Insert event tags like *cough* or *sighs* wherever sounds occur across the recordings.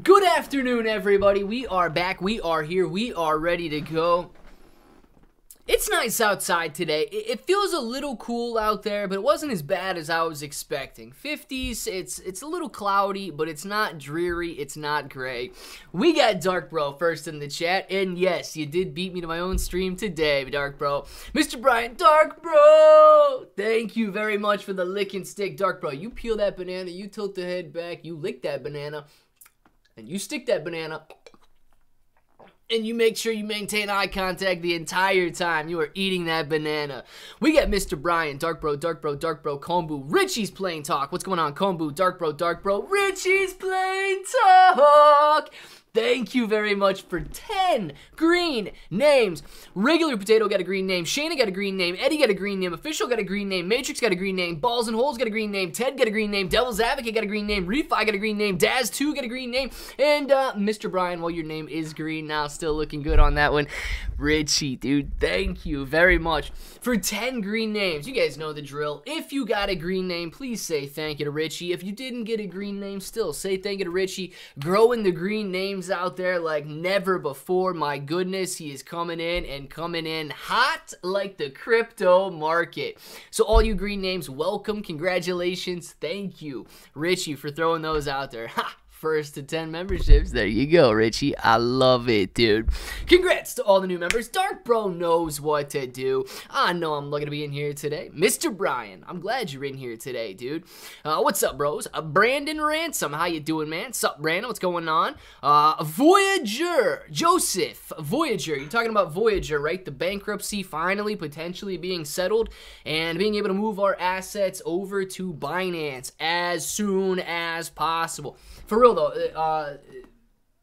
Good afternoon, everybody. We are back. We are here. We are ready to go. It's nice outside today. It feels a little cool out there, but it wasn't as bad as I was expecting. 50s, it's it's a little cloudy, but it's not dreary, it's not gray. We got Dark Bro first in the chat, and yes, you did beat me to my own stream today, Dark Bro. Mr. Brian, Dark Bro! Thank you very much for the lick and stick, Dark Bro. You peel that banana, you tilt the head back, you lick that banana, and you stick that banana and you make sure you maintain eye contact the entire time you are eating that banana. We got Mr. Brian, Dark Bro, Dark Bro, Dark Bro, Kombu, Richie's playing talk. What's going on, Kombu, Dark Bro, Dark Bro, Richie's playing talk. Thank you very much for 10 green names. Regular Potato got a green name. Shayna got a green name. Eddie got a green name. Official got a green name. Matrix got a green name. Balls and Holes got a green name. Ted got a green name. Devil's Advocate got a green name. Refi got a green name. Daz2 got a green name. And uh, Mr. Brian, well, your name is green now. Still looking good on that one. Richie, dude, thank you very much for 10 green names. You guys know the drill. If you got a green name, please say thank you to Richie. If you didn't get a green name, still say thank you to Richie. Growing the green names out there like never before. My goodness, he is coming in and coming in hot like the crypto market. So, all you green names, welcome, congratulations, thank you, Richie, for throwing those out there. *laughs* Ha! First to 10 memberships. There you go, Richie. I love it, dude. Congrats to all the new members. Dark Bro knows what to do. I know I'm looking to be in here today. Mr. Brian, I'm glad you're in here today, dude. Uh, what's up, bros? Uh, Brandon Ransom, how you doing, man? Sup, Brandon? What's going on? Uh, Voyager, Joseph, Voyager. You're talking about Voyager, right? The bankruptcy finally potentially being settled and being able to move our assets over to Binance as soon as possible. For real though, uh,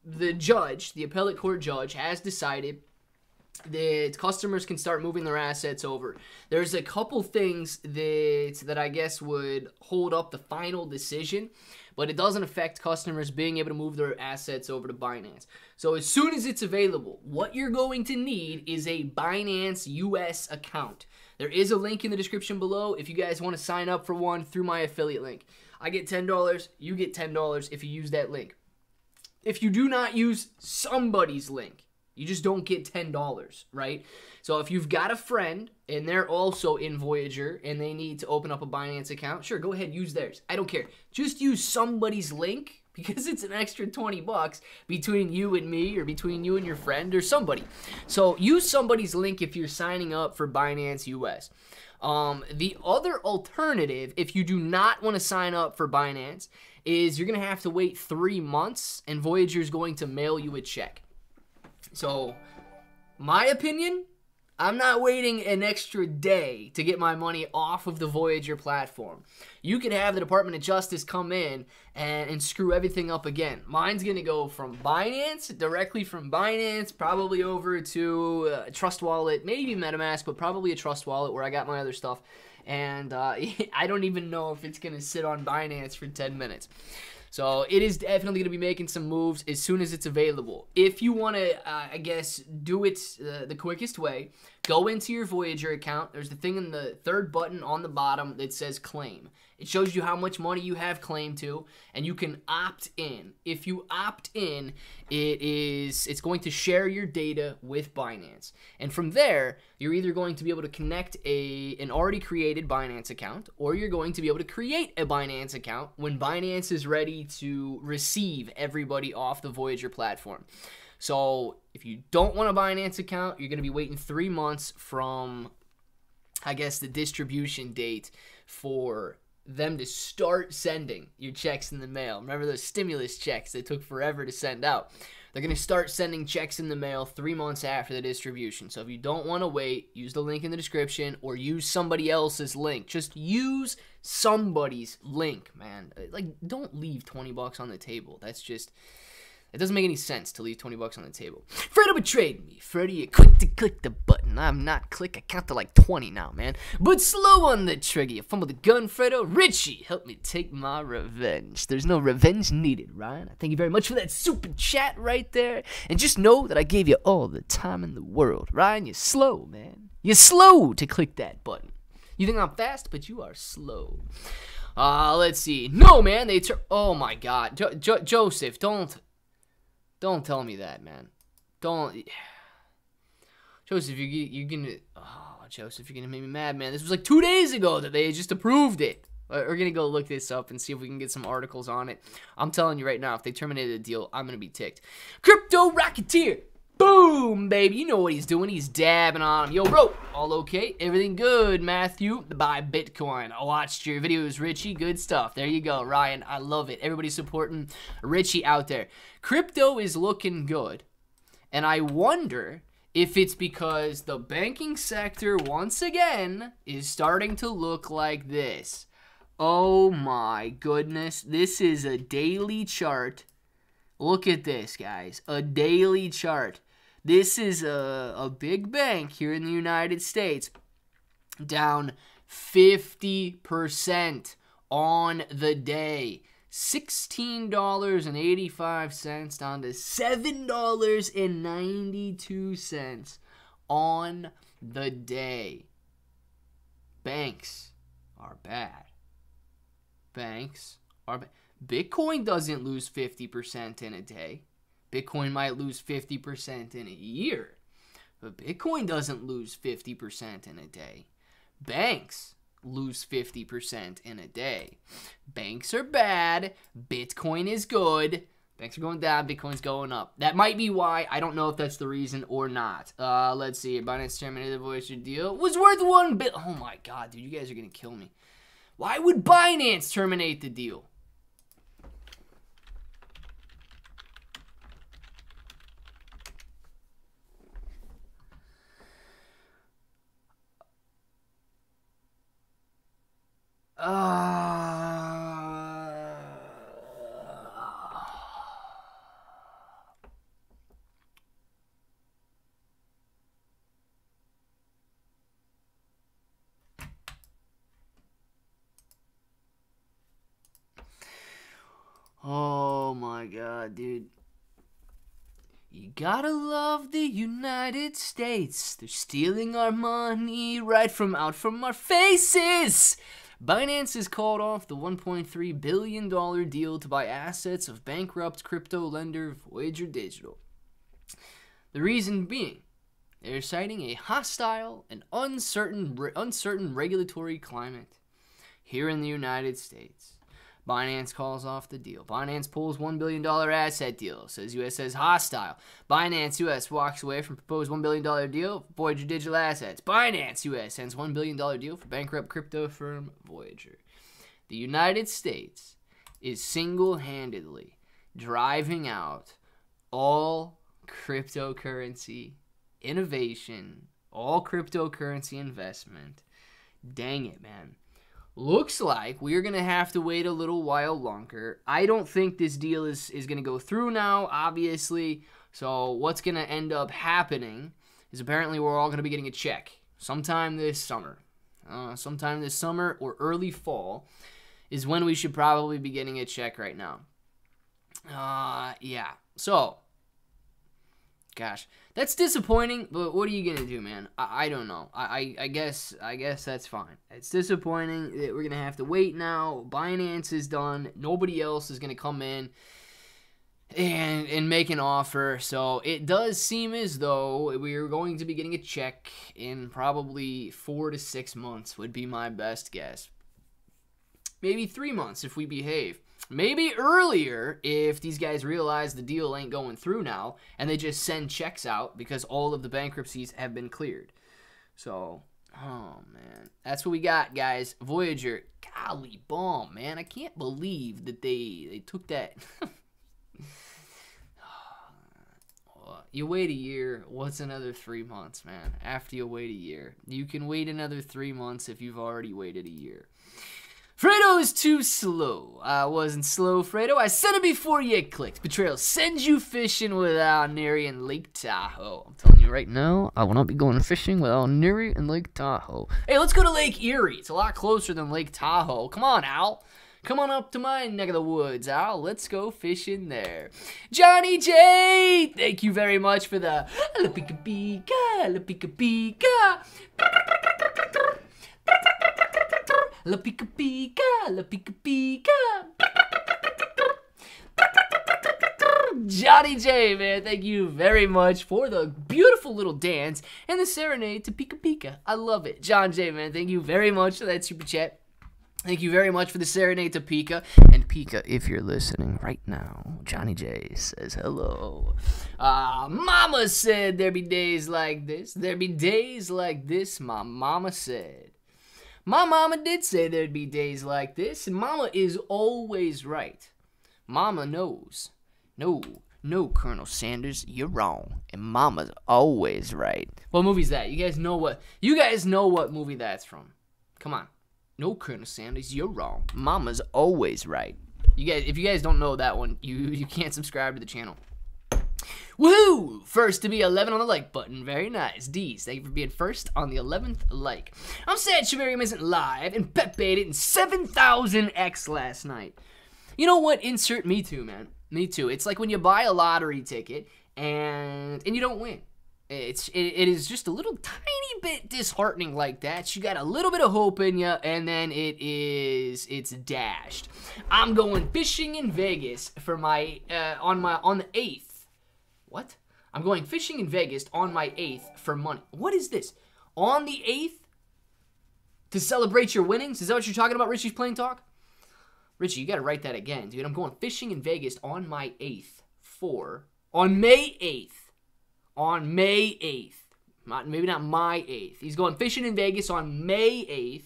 the judge, the appellate court judge, has decided that customers can start moving their assets over. There's a couple things that that I guess would hold up the final decision, but it doesn't affect customers being able to move their assets over to Binance. So as soon as it's available, what you're going to need is a Binance US account. There is a link in the description below if you guys want to sign up for one through my affiliate link. I get $10, you get $10 if you use that link. If you do not use somebody's link, you just don't get $10, right? So if you've got a friend and they're also in Voyager and they need to open up a Binance account, sure, go ahead, use theirs. I don't care. Just use somebody's link *laughs* because it's an extra 20 bucks between you and me or between you and your friend or somebody. So use somebody's link if you're signing up for Binance US. Um, the other alternative, if you do not want to sign up for Binance, is you're going to have to wait three months and Voyager is going to mail you a check. So, my opinion, I'm not waiting an extra day to get my money off of the Voyager platform. You could have the Department of Justice come in and, and screw everything up again. Mine's going to go from Binance, directly from Binance, probably over to uh, Trust Wallet, maybe MetaMask, but probably a Trust Wallet where I got my other stuff. And uh, *laughs* I don't even know if it's going to sit on Binance for 10 minutes. So it is definitely going to be making some moves as soon as it's available. If you want to, uh, I guess, do it uh, the quickest way, go into your Voyager account. There's the thing in the third button on the bottom that says claim. It shows you how much money you have claim to, and you can opt in. If you opt in, it is it's going to share your data with Binance. And from there, you're either going to be able to connect a an already created Binance account, or you're going to be able to create a Binance account when Binance is ready to receive everybody off the Voyager platform. So if you don't want a Binance account, you're going to be waiting three months from, I guess, the distribution date for them to start sending your checks in the mail. Remember those stimulus checks that took forever to send out? They're going to start sending checks in the mail three months after the distribution. So if you don't want to wait, use the link in the description or use somebody else's link. Just use somebody's link, man. Like, don't leave 20 bucks on the table. That's just it doesn't make any sense to leave 20 bucks on the table. Fredo betrayed me. Freddie, you quick to click the button. I'm not click. I count to like 20 now, man. But slow on the trigger. You fumble the gun, Fredo. Richie, help me take my revenge. There's no revenge needed, Ryan. I thank you very much for that super chat right there. And just know that I gave you all the time in the world. Ryan, you're slow, man. You're slow to click that button. You think I'm fast, but you are slow. Uh, let's see. No, man, they turn. Oh my god. Jo- jo- Joseph, don't Don't tell me that, man. Don't. Joseph, you you gonna oh Joseph, you're gonna make me mad, man. This was like two days ago that they just approved it. We're gonna go look this up and see if we can get some articles on it. I'm telling you right now, if they terminated the deal, I'm gonna be ticked. Crypto Racketeer, boom, baby. You know what he's doing? He's dabbing on him. Yo, bro, all okay? Everything good, Matthew? Buy Bitcoin. I watched your videos, Richie. Good stuff. There you go, Ryan. I love it. Everybody supporting Richie out there. Crypto is looking good, and I wonder if it's because the banking sector once again is starting to look like this. Oh my goodness, this is a daily chart. Look at this, guys. A daily chart. This is a, a big bank here in the United States down 50% on the day. $16.85 down to $7.92 on the day. Banks are bad. Banks are bad. Bitcoin doesn't lose 50% in a day. Bitcoin might lose 50% in a year. But Bitcoin doesn't lose 50% in a day. Banks lose 50% in a day. Banks are bad. Bitcoin is good. Banks are going down. Bitcoin's going up. That might be why. I don't know if that's the reason or not. Uh, let's see. Binance terminated the Voyager deal. Was worth one bit. Oh my god, dude. You guys are going to kill me. Why would Binance terminate the deal? Uh, oh my god, dude. You gotta love the United States. They're stealing our money right from out from our faces. Binance has called off the $1.3 billion deal to buy assets of bankrupt crypto lender Voyager Digital. The reason being, they're citing a hostile and uncertain, uncertain regulatory climate here in the United States. Binance calls off the deal. Binance pulls $1 billion asset deal. Says U.S. says hostile. Binance U.S. walks away from proposed $1 billion deal for Voyager Digital Assets. Binance U.S. sends $1 billion deal for bankrupt crypto firm Voyager. The United States is single handedly driving out all cryptocurrency innovation, all cryptocurrency investment. Dang it, man looks like we're going to have to wait a little while longer. I don't think this deal is, is going to go through now, obviously. So, what's going to end up happening is apparently we're all going to be getting a check sometime this summer. Uh, sometime this summer or early fall is when we should probably be getting a check right now. Uh, yeah. So, gosh, that's disappointing. But what are you gonna do, man? I, I don't know. I, I, I guess I guess that's fine. It's disappointing that we're gonna have to wait now. Binance is done. Nobody else is gonna come in and and make an offer. So it does seem as though we're going to be getting a check in probably four to six months. Would be my best guess. Maybe three months if we behave. Maybe earlier if these guys realize the deal ain't going through now and they just send checks out because all of the bankruptcies have been cleared. So, oh man. That's what we got, guys. Voyager, golly bomb, man. I can't believe that they they took that *laughs* you wait a year, what's another three months, man? After you wait a year, you can wait another three months if you've already waited a year. Fredo is too slow. I wasn't slow, Fredo. I said it before you clicked. Betrayal sends you fishing without Neri and Lake Tahoe. I'm telling you right now, I will not be going fishing without Neri and Lake Tahoe. Hey, let's go to Lake Erie. It's a lot closer than Lake Tahoe. Come on, Al. Come on up to my neck of the woods, Al. Let's go fishing there. Johnny J, thank you very much for the la pika pika, la pika pika. La pica pica, la pica pica. Johnny J, man, thank you very much for the beautiful little dance and the serenade to Pika Pika. I love it. John J, man, thank you very much for that super chat. Thank you very much for the serenade to Pika. And Pika, if you're listening right now, Johnny J says hello. Uh, mama said there be days like this. There be days like this, my mama said. My mama did say there'd be days like this, and mama is always right. Mama knows. No, no, Colonel Sanders, you're wrong. And mama's always right. What movie's that? You guys know what you guys know what movie that's from. Come on. No, Colonel Sanders, you're wrong. Mama's always right. You guys, if you guys don't know that one, you you can't subscribe to the channel. Woohoo! First to be 11 on the like button. Very nice. D's, thank you for being first on the 11th like. I'm sad Shamarium isn't live, and Pepe in 7,000x last night. You know what? Insert me too, man. Me too. It's like when you buy a lottery ticket and and you don't win. It's it, it is just a little tiny bit disheartening like that. You got a little bit of hope in you, and then it is it's dashed. I'm going fishing in Vegas for my uh, on my on the eighth. What? I'm going fishing in Vegas on my eighth for money. What is this? On the eighth to celebrate your winnings? Is that what you're talking about, Richie's playing talk? Richie, you got to write that again, dude. I'm going fishing in Vegas on my eighth for on May eighth on May 8th. Not, maybe not my 8th. He's going fishing in Vegas on May 8th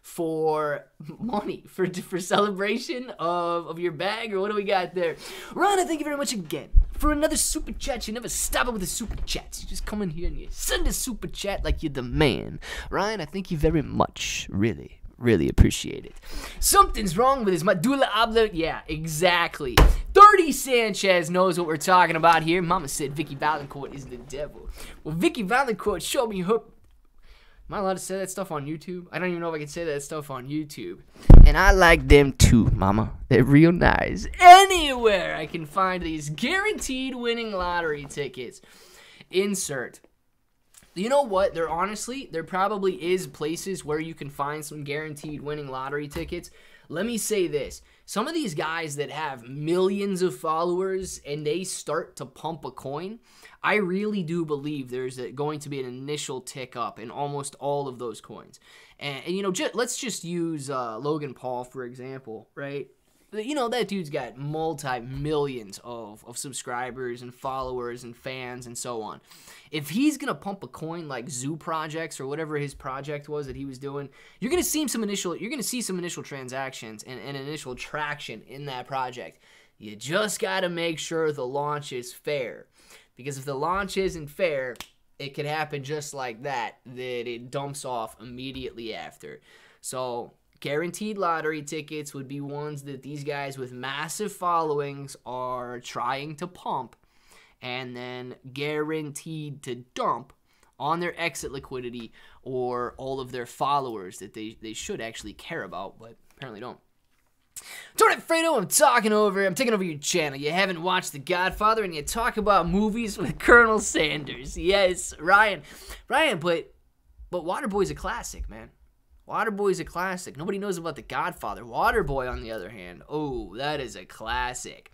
for money, for for celebration of, of your bag, or what do we got there? Rana, thank you very much again for another super chat. You never stop it with the super chats. You just come in here and you send a super chat like you're the man. Ryan, I thank you very much. Really. Really appreciate it. Something's wrong with his medulla oblongata. Yeah, exactly. 30 Sanchez knows what we're talking about here. Mama said Vicki Vallencourt is the devil. Well, Vicki Vallencourt showed me her. Am I allowed to say that stuff on YouTube? I don't even know if I can say that stuff on YouTube. And I like them too, Mama. They're real nice. Anywhere I can find these guaranteed winning lottery tickets. Insert you know what? There honestly, there probably is places where you can find some guaranteed winning lottery tickets. Let me say this. Some of these guys that have millions of followers and they start to pump a coin, I really do believe there's a, going to be an initial tick up in almost all of those coins. And, and you know, let's just use uh, Logan Paul, for example, right? You know that dude's got multi millions of, of subscribers and followers and fans and so on. If he's gonna pump a coin like zoo projects or whatever his project was that he was doing you're gonna see some initial you're gonna see some initial transactions and, and initial traction in that project. You just gotta make sure the launch is fair because if the launch isn't fair it could happen just like that that it dumps off immediately after. So Guaranteed lottery tickets would be ones that these guys with massive followings are trying to pump and then guaranteed to dump on their exit liquidity or all of their followers that they, they should actually care about, but apparently don't. It, Fredo, I'm talking over, I'm taking over your channel. You haven't watched The Godfather and you talk about movies with *laughs* Colonel Sanders. Yes, Ryan. Ryan, but, but Waterboy's a classic, man. Waterboy's a classic. Nobody knows about The Godfather. Waterboy, on the other hand, oh, that is a classic.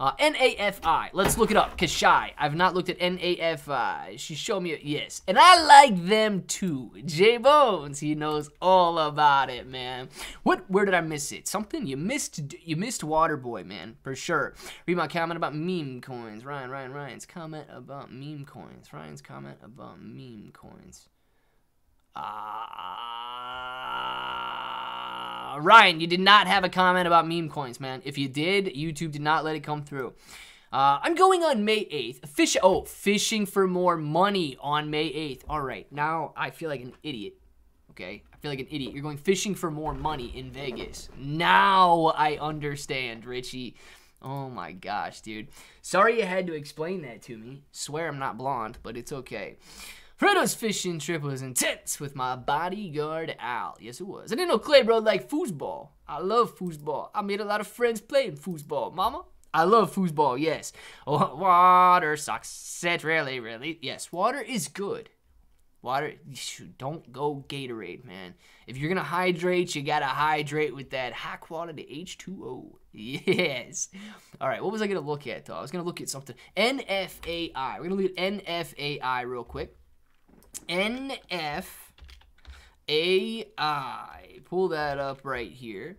Uh, NAFI. Let's look it up. Kashai. I've not looked at NAFI. She showed me, yes. And I like them too. J Bones, he knows all about it, man. What? Where did I miss it? Something you missed. You missed Waterboy, man, for sure. Read my comment about meme coins. Ryan, Ryan, Ryan's comment about meme coins. Ryan's comment about meme coins. Uh, Ryan, you did not have a comment about meme coins, man. If you did, YouTube did not let it come through. Uh, I'm going on May 8th. Fish. Oh, fishing for more money on May 8th. All right, now I feel like an idiot. Okay, I feel like an idiot. You're going fishing for more money in Vegas. Now I understand, Richie. Oh my gosh, dude. Sorry you had to explain that to me. Swear I'm not blonde, but it's okay. Fredo's fishing trip was intense with my bodyguard Al. Yes, it was. I didn't know ClayBro like foosball. I love foosball. I made a lot of friends playing foosball. Mama, I love foosball. Yes. Oh, *laughs* water sucks. It really, really. Yes, water is good. Water, don't go Gatorade, man. If you're gonna hydrate, you gotta hydrate with that high quality H2O. *laughs* Yes. All right, what was I going to look at, though? I was going to look at something. NFAI. We're to look at NFAI real quick. NFAI. Pull that up right here.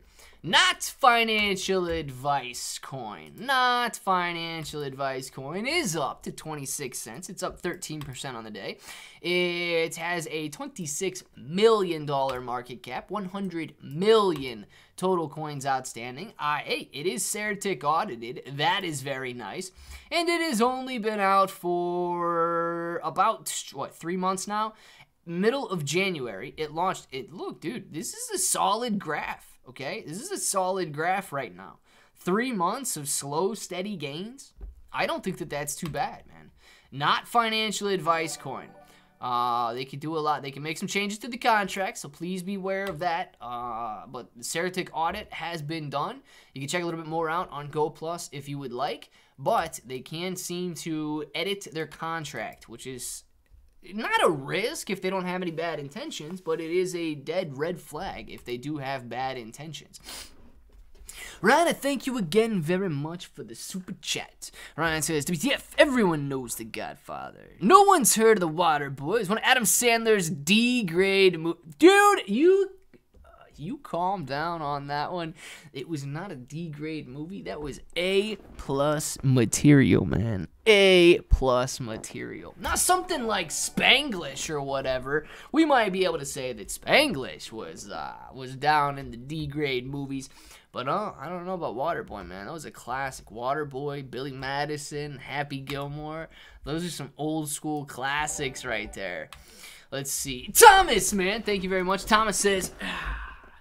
Not financial advice coin. Not financial advice coin is up to 26 cents. It's up 13% on the day. It has a $26 million market cap, 100 million total coins outstanding. Uh, hey, it is CertiK audited. That is very nice. And it has only been out for about, what, three months now? Middle of January, it launched. It Look, dude, this is a solid graph okay? This is a solid graph right now. Three months of slow, steady gains. I don't think that that's too bad, man. Not financial advice coin. Uh, they could do a lot. They can make some changes to the contract, so please be aware of that. Uh, but the CertiK audit has been done. You can check a little bit more out on GoPlus if you would like, but they can seem to edit their contract, which is not a risk if they don't have any bad intentions, but it is a dead red flag if they do have bad intentions. Ryan, I thank you again very much for the super chat. Ryan says, WTF, everyone knows The Godfather. No one's heard of The Water Boys. One of Adam Sandler's D-grade movie. Dude, you you calm down on that one. It was not a D grade movie. That was A plus material, man. A plus material. Not something like Spanglish or whatever. We might be able to say that Spanglish was uh, was down in the D grade movies. But uh, I don't know about Waterboy, man. That was a classic. Waterboy, Billy Madison, Happy Gilmore. Those are some old school classics right there. Let's see. Thomas, man. Thank you very much. Thomas says. *sighs*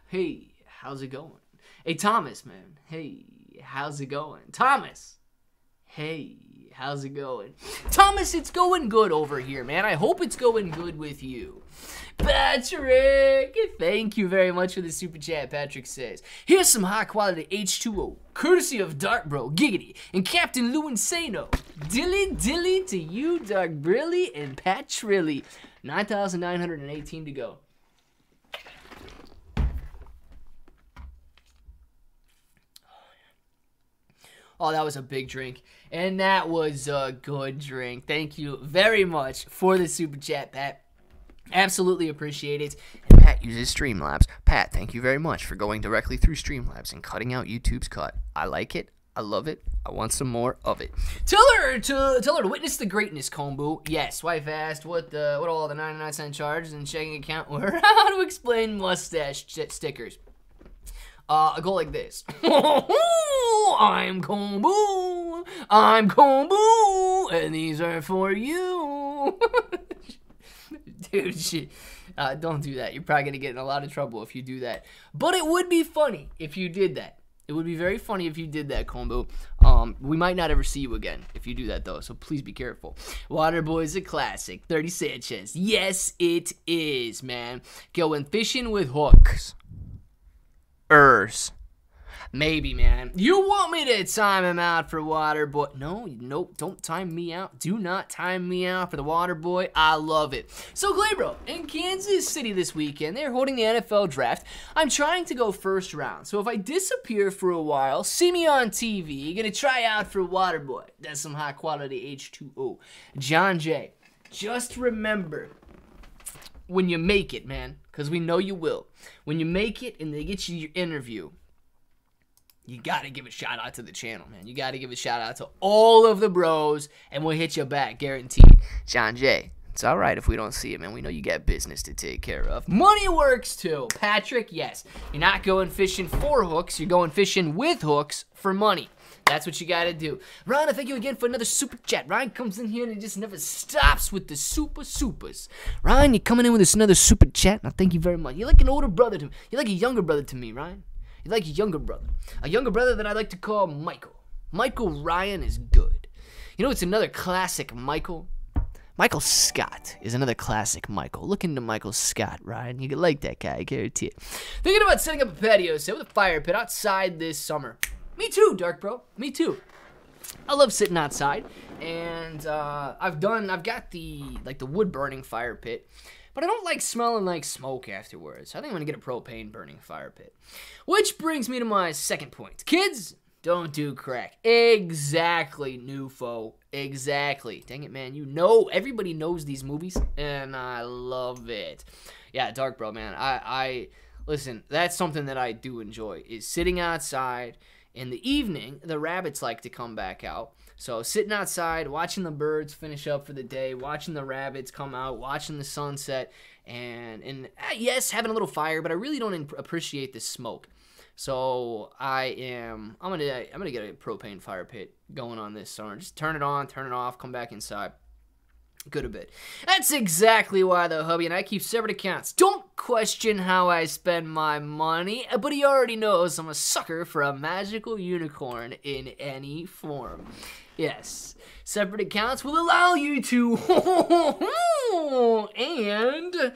Hey, how's it going? Hey, Thomas, man. Hey, how's it going? Thomas. Hey, how's it going? Thomas, it's going good over here, man. I hope it's going good with you. Patrick, thank you very much for the super chat. Patrick says, "Here's some high quality H2O, courtesy of Dark Bro, Giggity, and Captain Lou Insano. Dilly dilly to you, Dark Brilly and Pat Trilly. 9,918 to go. Oh, that was a big drink. And that was a good drink. Thank you very much for the super chat, Pat. Absolutely appreciate it. And Pat uses Streamlabs. Pat, thank you very much for going directly through Streamlabs and cutting out YouTube's cut. I like it. I love it. I want some more of it. Tell her to tell her to witness the greatness, Kombu. Yes, wife asked what the what all the 99 cent charges and checking account were. *laughs* How to explain mustache stickers. Uh, I go like this. *laughs* I'm Kombu. I'm Kombu. And these are for you. *laughs* Dude, *laughs* shit. Uh, don't do that. You're probably going to get in a lot of trouble if you do that. But it would be funny if you did that. It would be very funny if you did that, Kombu. Um, we might not ever see you again if you do that, though, so please be careful. Waterboy's is a classic. 30 Sanchez. Yes, it is, man. Going fishing with hooks. Ers. Maybe, man. You want me to time him out for Water Boy? No, nope, don't time me out. Do not time me out for the Water Boy. I love it. So, ClayBro, in Kansas City this weekend, they're holding the NFL draft. I'm trying to go first round. So, if I disappear for a while, see me on TV, You're gonna try out for Water Boy. That's some high quality H2O. John Jay, just remember when you make it, man, because we know you will. When you make it and they get you your interview, you gotta give a shout out to the channel, man. You gotta give a shout out to all of the bros, and we'll hit you back, guaranteed. John Jay, it's all right if we don't see it, man. We know you got business to take care of. Money works too. Patrick, yes. You're not going fishing for hooks, you're going fishing with hooks for money. That's what you gotta do. Ryan, I thank you again for another super chat. Ryan comes in here and he just never stops with the super supers. Ryan, you're coming in with this another super chat. Now, thank you very much. You're like an older brother to me. You're like a younger brother to me, Ryan. Like a younger brother. A younger brother that I like to call Michael. Michael Ryan is good. You know, it's another classic Michael. Michael Scott is another classic Michael. Look into Michael Scott, Ryan. You like that guy, I guarantee it. Thinking about setting up a patio set with a fire pit outside this summer. Me too, Dark Bro. Me too. I love sitting outside, and uh, I've done. I've got the like the wood burning fire pit, but I don't like smelling like smoke afterwards. I think I'm gonna get a propane burning fire pit. Which brings me to my second point, kids. Don't do crack. Exactly, Nufo. Exactly. Dang it, man. You know, everybody knows these movies, and I love it. Yeah, Dark Bro, man. I, I listen. That's something that I do enjoy. Is sitting outside in the evening. The rabbits like to come back out. So sitting outside, watching the birds finish up for the day, watching the rabbits come out, watching the sunset, and and uh, yes, having a little fire, but I really don't appreciate the smoke. So I am I'm gonna I'm gonna get a propane fire pit going on this summer. Just turn it on, turn it off, come back inside. Good a bit. That's exactly why the hubby and I keep separate accounts. Don't question how I spend my money, but he already knows I'm a sucker for a magical unicorn in any form. Yes, separate accounts will allow you to *laughs* and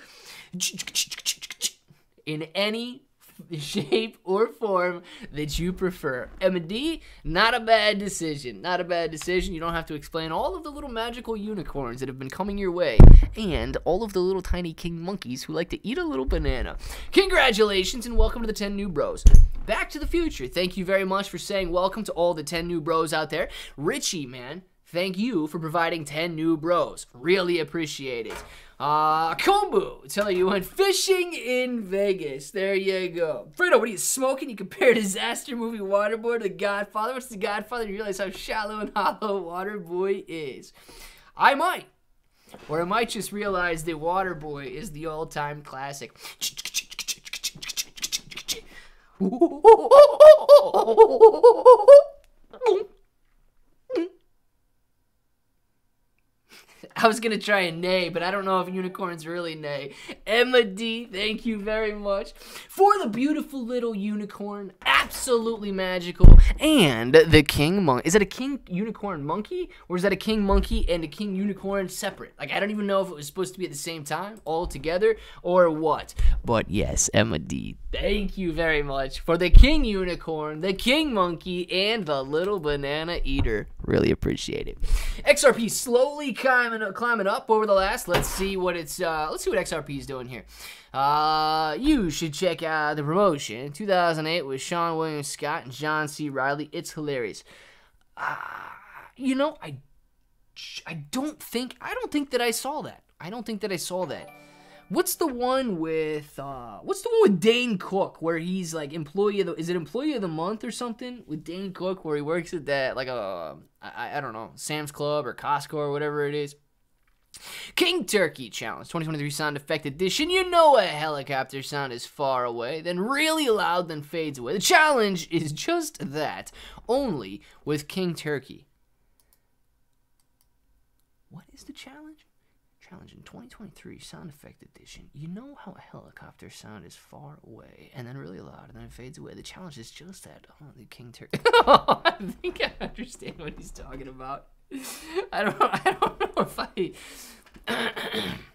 in any *laughs* shape or form that you prefer. Emma D, not a bad decision. Not a bad decision. You don't have to explain all of the little magical unicorns that have been coming your way and all of the little tiny king monkeys who like to eat a little banana. Congratulations and welcome to the 10 New Bros. Back to the Future. Thank you very much for saying welcome to all the 10 new bros out there. Richie, man, thank you for providing 10 new bros. Really appreciate it. Uh, Kombu, tell you went fishing in Vegas. There you go. Fredo, what are you smoking? You compare disaster movie Waterboy to Godfather. What's the Godfather? You realize how shallow and *laughs* hollow Waterboy is. I might. Or I might just realize that Waterboy is the all-time classic. *laughs* *laughs* I was gonna try a neigh, but I don't know if unicorns really neigh. Emma D, thank you very much for the beautiful little unicorn. Absolutely magical. And the king monkey. Is it a king unicorn monkey? Or is that a king monkey and a king unicorn separate? Like, I don't even know if it was supposed to be at the same time, all together, or what. But yes, Emma D, thank you very much for the king unicorn, the king monkey, and the little banana eater. Really appreciate it. XRP slowly climbing climbing up over the last. Let's see what it's. Uh, let's see what XRP is doing here. Uh, you should check out the promotion 2008 with Seann William Scott and John C. Reilly. It's hilarious. Uh, you know, I, I don't think I don't think that I saw that. I don't think that I saw that. What's the one with uh what's the one with Dane Cook where he's like employee of the is it employee of the month or something with Dane Cook where he works at that like a I, I don't know Sam's Club or Costco or whatever it is. King Turkey Challenge 2023 Sound Effect Edition. You know a helicopter sound is far away, then really loud, then fades away. The challenge is just that, only with King Turkey. What is the challenge? Challenge in 2023 Sound Effect Edition. You know how a helicopter sound is far away and then really loud and then it fades away. The challenge is just that. Oh, the King Turkey. *laughs* I think I understand what he's talking about. *laughs* I don't. I don't know if I. *laughs*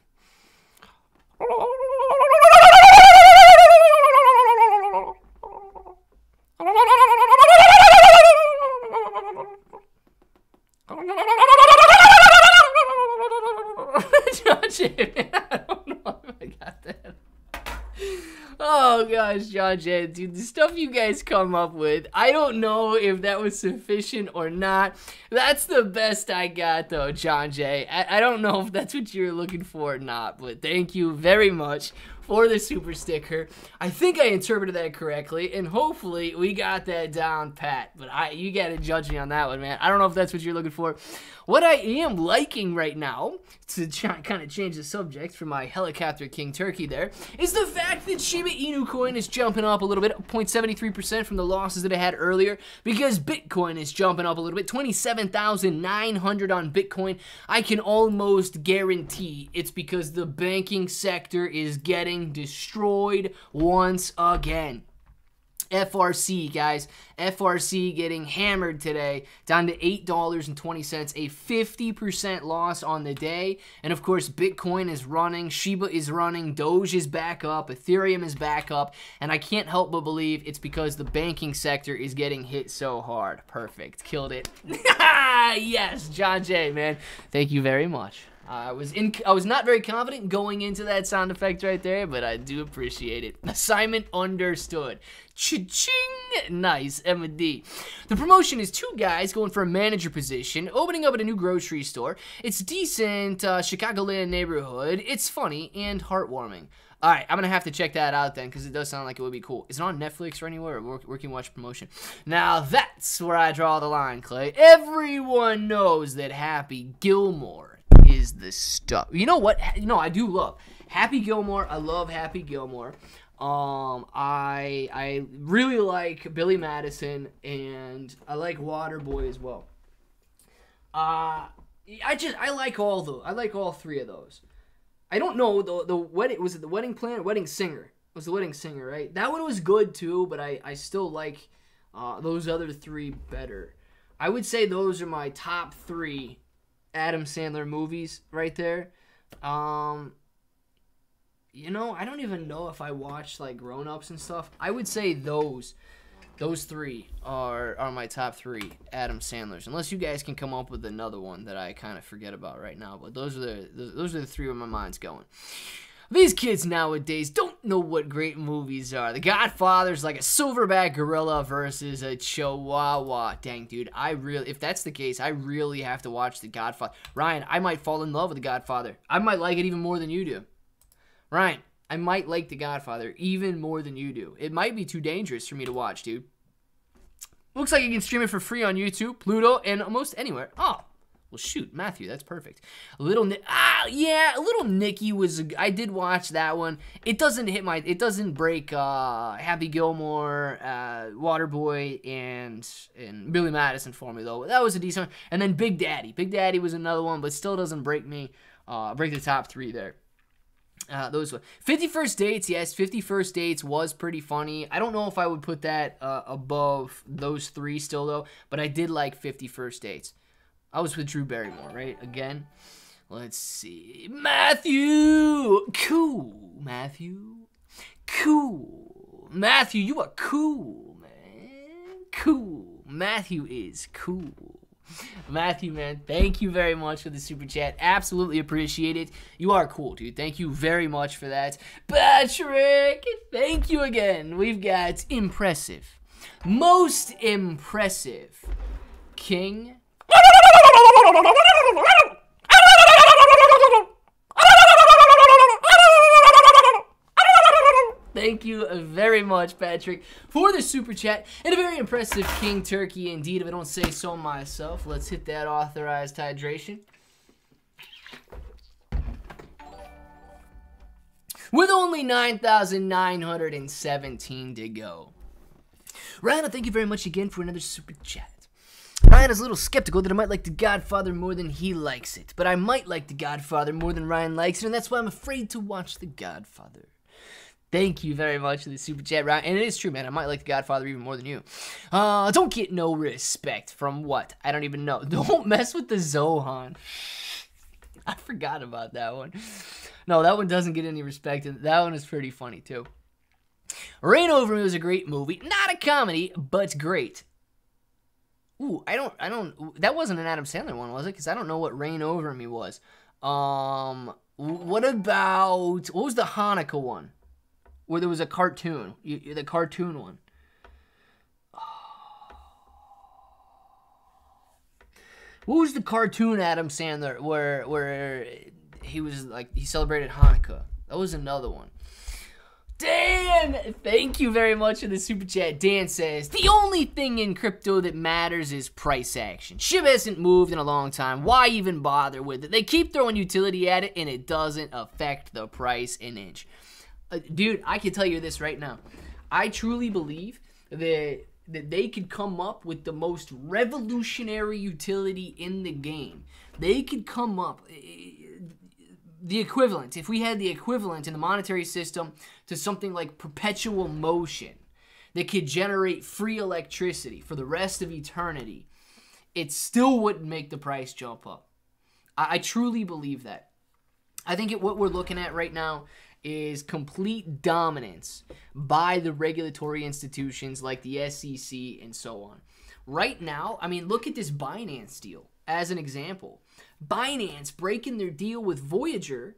Oh gosh, John Jay, dude, the stuff you guys come up with, I don't know if that was sufficient or not. That's the best I got though, John Jay. I, I don't know if that's what you're looking for or not, but thank you very much for the super sticker. I think I interpreted that correctly, and hopefully we got that down pat. But I, you gotta judge me on that one, man. I don't know if that's what you're looking for. What I am liking right now, to kind of change the subject for my helicopter king turkey there, is the fact that Shiba Inu coin is jumping up a little bit, 0.73% from the losses that I had earlier, because Bitcoin is jumping up a little bit, 27,900 on Bitcoin. I can almost guarantee it's because the banking sector is getting destroyed once again. FRC, guys. FRC getting hammered today, down to $8.20, a 50% loss on the day. And of course, Bitcoin is running, Shiba is running, Doge is back up, Ethereum is back up, and I can't help but believe it's because the banking sector is getting hit so hard. Perfect. Killed it. *laughs* yes, John Jay, man. Thank you very much. I was in. I was not very confident going into that sound effect right there, but I do appreciate it. Assignment understood. Cha-ching! Nice, Emma D. The promotion is two guys going for a manager position, opening up at a new grocery store. It's decent, uh, Chicagoland neighborhood. It's funny and heartwarming. All right, I'm gonna have to check that out then, because it does sound like it would be cool. Is it on Netflix or anywhere, or where, where can you watch promotion? Now that's where I draw the line, Clay. Everyone knows that Happy Gilmore is the stuff. You know what? You know I do love Happy Gilmore. I love Happy Gilmore. Um, I I really like Billy Madison, and I like Waterboy as well. Uh, I just I like all the I like all three of those. I don't know the the wedding was it the wedding planner wedding singer it was the wedding singer right that one was good too but I I still like uh, those other three better I would say those are my top three Adam Sandler movies right there um you know I don't even know if I watched like Grown Ups and stuff I would say those those three are are my top three Adam Sandler's. Unless you guys can come up with another one that I kind of forget about right now, but those are the those are the three where my mind's going. These kids nowadays don't know what great movies are. The Godfather's like a silverback gorilla versus a chihuahua. Dang, dude, I really, if that's the case, I really have to watch The Godfather. Ryan, I might fall in love with The Godfather. I might like it even more than you do. Ryan, I might like The Godfather even more than you do. It might be too dangerous for me to watch, dude. Looks like you can stream it for free on YouTube, Pluto, and almost anywhere. Oh, well, shoot, Matthew, that's perfect. A little, ah, yeah, a little Nicky was. I did watch that one. It doesn't hit my. It doesn't break. Uh, Happy Gilmore, uh, Waterboy, and and Billy Madison for me though. That was a decent. One. And then Big Daddy. Big Daddy was another one, but still doesn't break me. Uh, break the top three there. Uh, those 50 first dates yes 50 first dates was pretty funny i don't know if i would put that uh, above those three still though but i did like 50 first dates i was with drew barrymore right again let's see matthew cool matthew cool matthew you are cool man cool matthew is cool Matthew, man, thank you very much for the super chat. Absolutely appreciate it. You are cool, dude. Thank you very much for that. Patrick, thank you again. We've got impressive. Most impressive. King. Thank you very much, Patrick, for the super chat. And a very impressive King Turkey indeed, if I don't say so myself. Let's hit that authorized hydration. With only 9,917 to go. Ryan, thank you very much again for another super chat. Ryan is a little skeptical that I might like The Godfather more than he likes it, but I might like The Godfather more than Ryan likes it, and that's why I'm afraid to watch The Godfather. Thank you very much for the super chat, Ryan. And it is true, man. I might like The Godfather even more than you. Uh, don't get no respect from what? I don't even know. *laughs* Don't mess with the Zohan. *laughs* I forgot about that one. No, that one doesn't get any respect. And that one is pretty funny, too. Reign Over Me was a great movie. Not a comedy, but great. Ooh, I don't, I don't, that wasn't an Adam Sandler one, was it? Because I don't know what Reign Over Me was. Um, what about, what was the Hanukkah one? where there was a cartoon, you, the cartoon one. *sighs* What was the cartoon Adam Sandler where where he was like he celebrated Hanukkah? That was another one. Dan, thank you very much for the super chat. Dan says the only thing in crypto that matters is price action. SHIB hasn't moved in a long time. Why even bother with it? They keep throwing utility at it, and it doesn't affect the price an inch. Uh, dude, I can tell you this right now. I truly believe that that they could come up with the most revolutionary utility in the game. They could come up eh, the equivalent, if we had the equivalent in the monetary system to something like perpetual motion that could generate free electricity for the rest of eternity, it still wouldn't make the price jump up. I, I truly believe that. I think it, what we're looking at right now is complete dominance by the regulatory institutions like the SEC and so on. Right now, I mean, look at this Binance deal. as an example. Binance breaking their deal with Voyager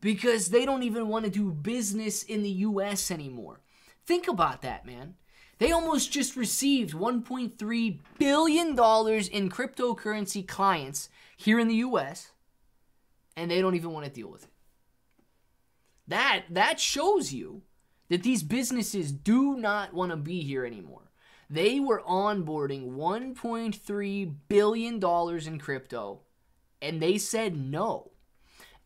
because they don't even want to do business in the US anymore. Think about that, man. They almost just received $1.3 billion in cryptocurrency clients here in the US, and they don't even want to deal with it. That, that shows you that these businesses do not want to be here anymore. They were onboarding $1.3 billion in crypto, and they said no.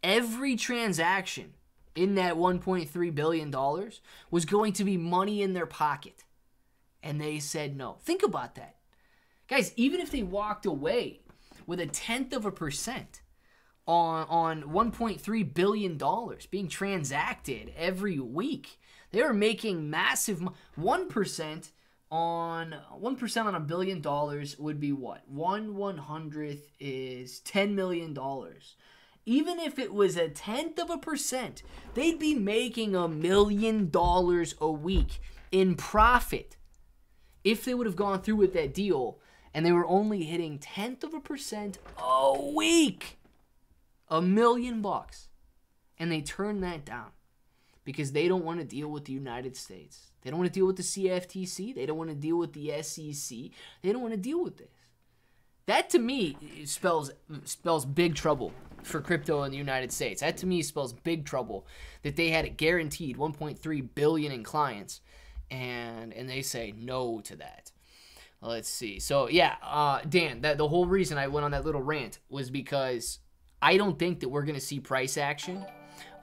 Every transaction in that $1.3 billion was going to be money in their pocket. And they said no. Think about that. Guys, even if they walked away with a tenth of a percent on, on $1.3 billion being transacted every week, they were making massive 1% on 1% on a billion dollars would be what? 1 100th is 10 million dollars even if it was a tenth of a percent, they'd be making a million dollars a week in profit if they would have gone through with that deal and they were only hitting tenth of a percent a week. A million bucks. And they turned that down because they don't want to deal with the United States. They don't want to deal with the CFTC. They don't want to deal with the SEC. They don't want to deal with this. That to me spells spells big trouble for crypto in the United States. That to me spells big trouble that they had it guaranteed 1.3 billion in clients and and they say no to that. Let's see. So yeah, uh, Dan, that the whole reason I went on that little rant was because I don't think that we're gonna see price action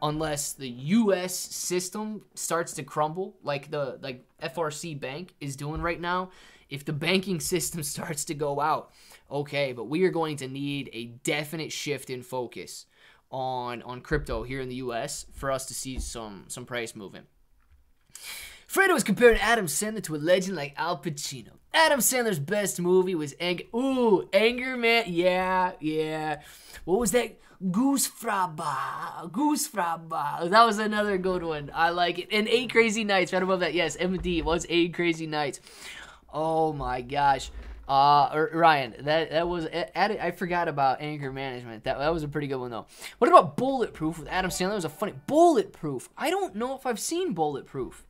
unless the U.S. system starts to crumble, like the like FRC Bank is doing right now. If the banking *laughs* system starts to go out, okay, but we are going to need a definite shift in focus on on crypto here in the US for us to see some some price movement. Fredo was comparing Adam Sandler to a legend like Al Pacino. Adam Sandler's best movie was Anger. Ooh, Anger Man. Yeah, yeah. What was that? Goosfraba. Goose Fraba. That was another good one. I like it. And Eight Crazy Nights. Right above that. Yes, MD was Eight Crazy Nights. Oh my gosh. Uh, Ryan, that that was I forgot about anger management. That that was a pretty good one though. What about Bulletproof with Adam Sandler? That was a funny Bulletproof. I don't know if I've seen Bulletproof.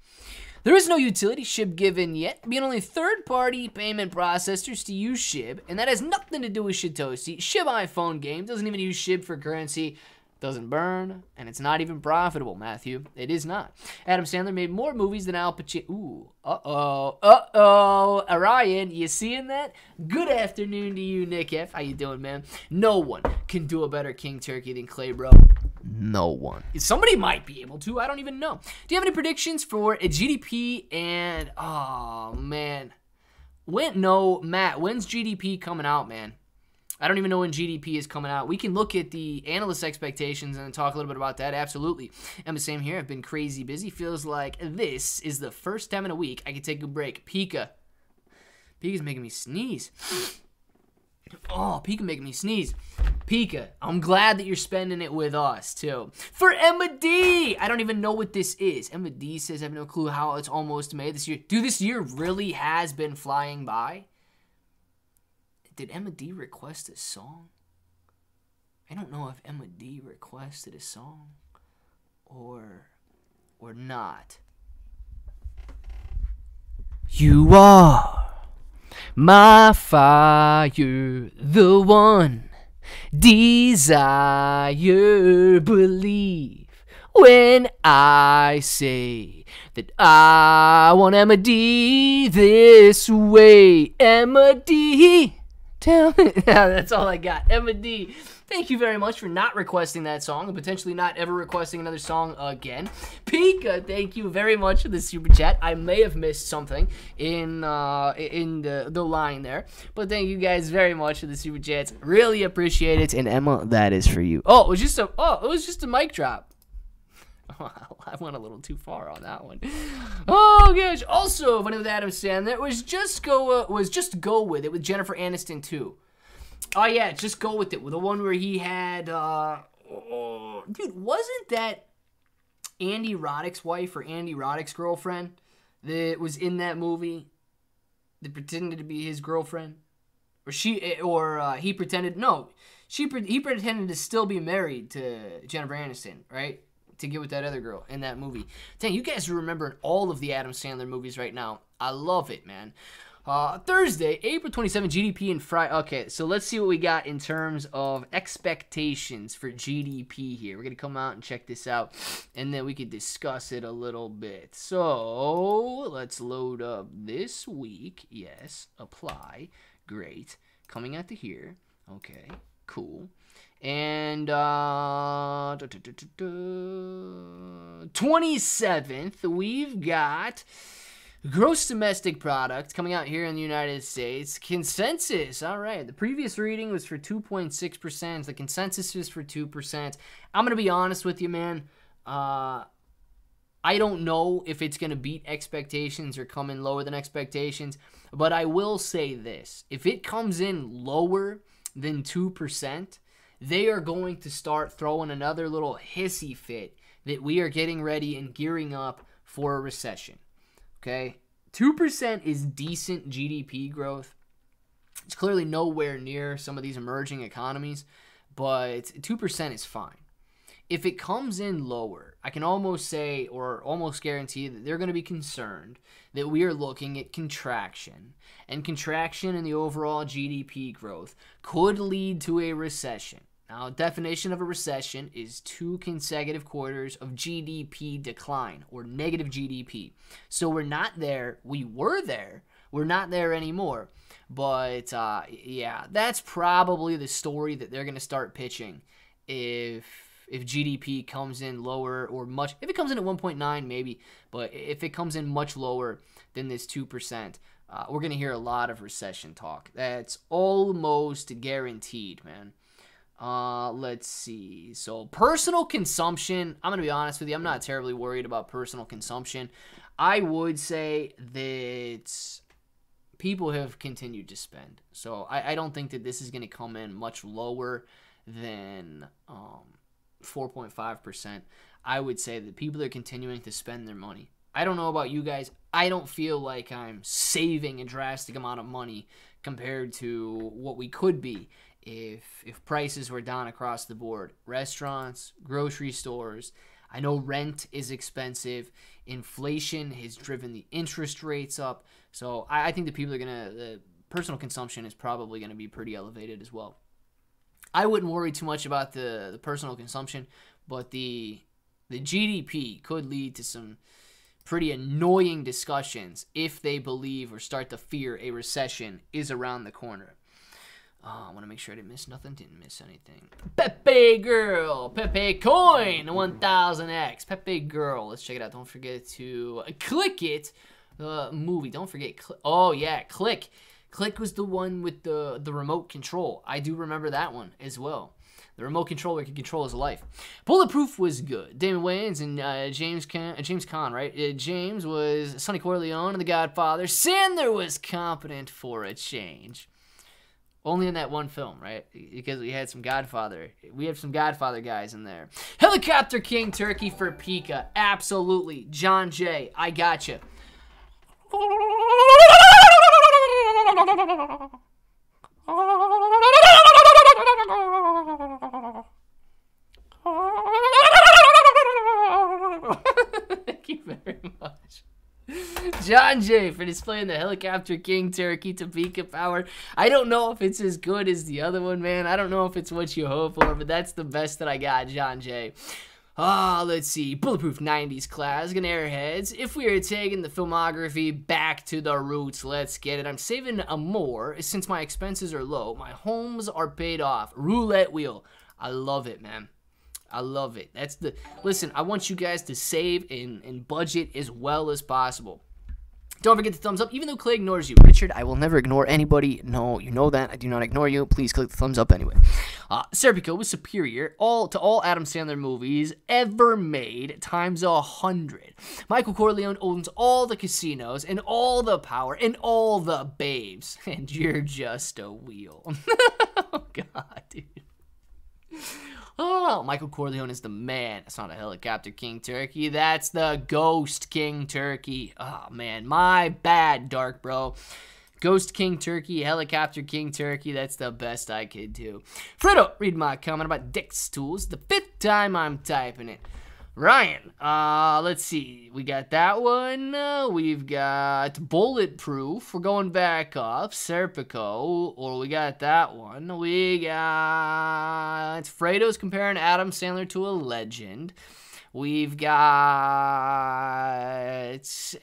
There is no utility SHIB given yet, being only third-party payment processors to use SHIB, and that has nothing to do with Shytoshi. SHIB iPhone game doesn't even use SHIB for currency doesn't burn, and it's not even profitable, Matthew. It is not. Adam Sandler made more movies than Al Pacino. Ooh, uh-oh, uh-oh. Ryan, you seeing that? Good afternoon to you, Nick F. How you doing, man? No one can do a better King Turkey than Clay, bro. No one. Somebody might be able to. I don't even know. Do you have any predictions for a GDP and... Oh, man. When? No, Matt, when's GDP coming out, man? I don't even know when GDP is coming out. We can look at the analyst expectations and talk a little bit about that. Absolutely. And the same here. I've been crazy busy. Feels like this is the first time in a week I can take a break. Pika. Pika's making me sneeze. Oh, Pika making me sneeze. Pika, I'm glad that you're spending it with us, too. For Emma D! I don't even know what this is. Emma D says, I have no clue how it's almost made this year. Dude, this year really has been flying by did Emma D request a song? I don't know if Emma D requested a song or or not. You are my fire, the one desire, believe when I say that I want Emma D this way. Emma D Me. *laughs* yeah, that's all I got. Emma D. Thank you very much for not requesting that song and potentially not ever requesting another song again. Pika, thank you very much for the super chat. I may have missed something in uh, in the, the line there, but thank you guys very much for the super chats. Really appreciate it. And Emma, that is for you. Oh, it was just a oh, it was just a mic drop. *laughs* I went a little too far on that one. Oh gosh! Also, funny with Adam Sandler was just go uh, was just go with it with Jennifer Aniston too. Oh yeah, just go with it with the one where he had. Uh, oh, dude, wasn't that Andy Roddick's wife or Andy Roddick's girlfriend that was in that movie that pretended to be his girlfriend? or she, eh, or uh, he pretended. No, she he pretended to still be married to Jennifer Aniston, right? To get with that other girl in that movie. Dang, you guys are remembering all of the Adam Sandler movies right now. I love it, man. Uh, Thursday, April 27, GDP and Friday. Okay, so let's see what we got in terms of expectations for GDP here. We're going to come out and check this out, and then we could discuss it a little bit. So let's load up this week. Yes, apply. Great. Coming out to here. Okay, cool. And uh, 27th, we've got Gross domestic product coming out here in the United States. Consensus. All right. The previous reading was for 2.6%. The consensus is for 2%. I'm going to be honest with you, man. Uh, I don't know if it's going to beat expectations or come in lower than expectations, but I will say this. If it comes in lower than 2%, they are going to start throwing another little hissy fit that we are getting ready and gearing up for a recession. Okay. 2% is decent GDP growth. It's clearly nowhere near some of these emerging economies, but 2% is fine. If it comes in lower, I can almost say or almost guarantee that they're going to be concerned that we are looking at contraction. And contraction in the overall GDP growth could lead to a recession. Now, definition of a recession is two consecutive quarters of GDP decline or negative GDP. So we're not there. We were there. We're not there anymore. But uh, yeah, that's probably the story that they're going to start pitching if if GDP comes in lower or much. If it comes in at 1.9, maybe. But if it comes in much lower than this 2%, uh, we're going to hear a lot of recession talk. That's almost guaranteed, man. Uh, let's see. So personal consumption. I'm gonna be honest with you. I'm not terribly worried about personal consumption. I would say that people have continued to spend. So I, I don't think that this is gonna come in much lower than um 4.5%. I would say that people are continuing to spend their money. I don't know about you guys. I don't feel like I'm saving a drastic amount of money compared to what we could be if if prices were down across the board. Restaurants, grocery stores. I know rent is expensive. Inflation has driven the interest rates up. So I, I think the people are gonna the personal consumption is probably gonna be pretty elevated as well. I wouldn't worry too much about the, the personal consumption, but the the GDP could lead to some pretty annoying discussions if they believe or start to fear a recession is around the corner. Oh, I want to make sure I didn't miss nothing. Didn't miss anything. Pepe Girl. Pepe Coin 1000X. Pepe Girl. Let's check it out. Don't forget to click it. The movie. Don't forget. oh, yeah. Click. Click was the one with the, the remote control. I do remember that one as well. The remote controller could control his life. Bulletproof was good. Damon Wayans and uh, James Caan, uh, James right? Uh, James was Sonny Corleone and The Godfather. Sandler was competent for a change. Only in that one film, right? Because we had some Godfather. We have some Godfather guys in there. Helicopter King Turkey for Pika. Absolutely. John Jay, I got you. Thank you very much. John Jay for displaying the Helicopter King Turkey Topeka power. I don't know if it's as good as the other one, man. I don't know if it's what you hope for, but that's the best that I got, John Jay. Ah, oh, let's see. Bulletproof 90s class, gonna airheads. If we are taking the filmography back to the roots, let's get it. I'm saving a more since my expenses are low. My homes are paid off. Roulette wheel. I love it, man. I love it. That's the listen. I want you guys to save and, and budget as well as possible. Don't forget the thumbs up, even though Clay ignores you. Richard, I will never ignore anybody. No, you know that. I do not ignore you. Please click the thumbs up anyway. Uh, Serpico was superior all to all Adam Sandler movies ever made times a hundred. Michael Corleone owns all the casinos and all the power and all the babes. *laughs* And you're just a wheel. *laughs* oh, God, dude. *laughs* Oh, Michael Corleone is the man. It's not a helicopter king turkey. That's the ghost king turkey. Oh, man. My bad, Dark Bro. Ghost King Turkey, Helicopter King Turkey, that's the best I could do. Fredo, read my comment about DEXTools, the fifth time I'm typing it. Ryan, uh, let's see. We got that one. Uh, we've got Bulletproof. We're going back up. Serpico. Or we got that one. We got Fredo's comparing Adam Sandler to a legend. We've got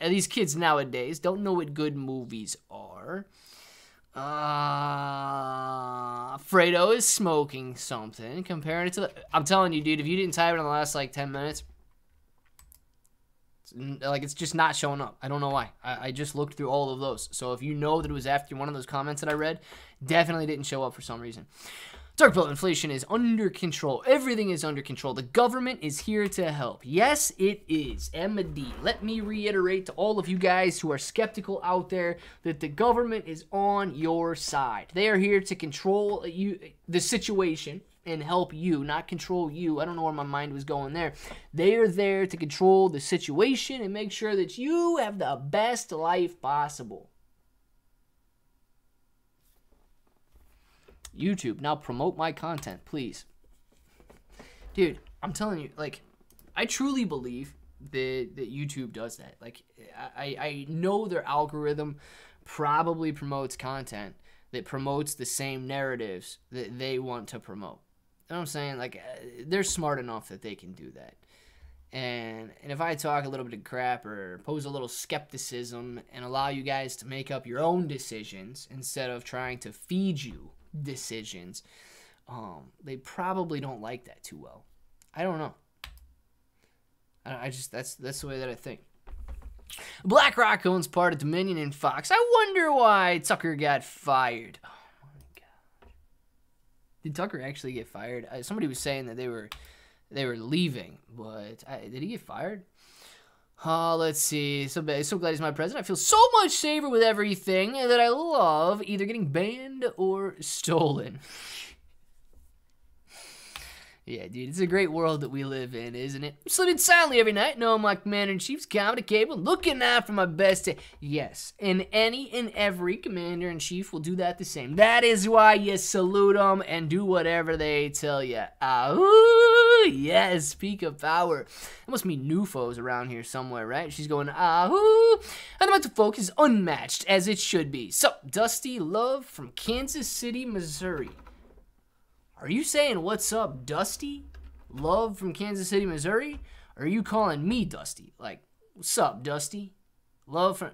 these kids nowadays don't know what good movies are. Uh, Fredo is smoking something. Comparing it to the, I'm telling you, dude, if you didn't type it in the last like 10 minutes, like it's just not showing up. I don't know why. I, I just looked through all of those. So if you know that it was after one of those comments that I read, definitely didn't show up for some reason. Dark bill inflation is under control. Everything is under control. The government is here to help. Yes, it is. MD. Let me reiterate to all of you guys who are skeptical out there that the government is on your side. They are here to control you the situation and help you, not control you. I don't know where my mind was going there. They are there to control the situation and make sure that you have the best life possible. YouTube, now promote my content, please. Dude, I'm telling you, like, I truly believe that, that YouTube does that. Like, I, I know their algorithm probably promotes content that promotes the same narratives that they want to promote. You know what I'm saying? Like, uh, they're smart enough that they can do that. And, and if I talk a little bit of crap or pose a little skepticism and allow you guys to make up your own decisions instead of trying to feed you decisions. Um, they probably don't like that too well. I don't know. I, I just that's that's the way that I think. BlackRock owns part of Dominion and Fox. I wonder why Tucker got fired. Oh my god! Did Tucker actually get fired? Uh, somebody was saying that they were they were leaving, but uh, did he get fired? Uh, let's see. So, so glad he's my president. I feel so much safer with everything that I love either getting banned or stolen. Yeah, dude, it's a great world that we live in, isn't it? I'm sleeping silently every night. No, I'm like Commander in Chief's comedy cable, looking out for my best. Yes, and any and every Commander in Chief will do that the same. That is why you salute them and do whatever they tell you. Ahoo! Yes, speak of power. There must be new foes around here somewhere, right? She's going, ah, ahoo! And the mental focus is unmatched, as it should be. So, Dusty Love from Kansas City, Missouri. Are you saying what's up, Dusty? Love from Kansas City, Missouri? Or are you calling me Dusty? Like, what's up, Dusty? Love from.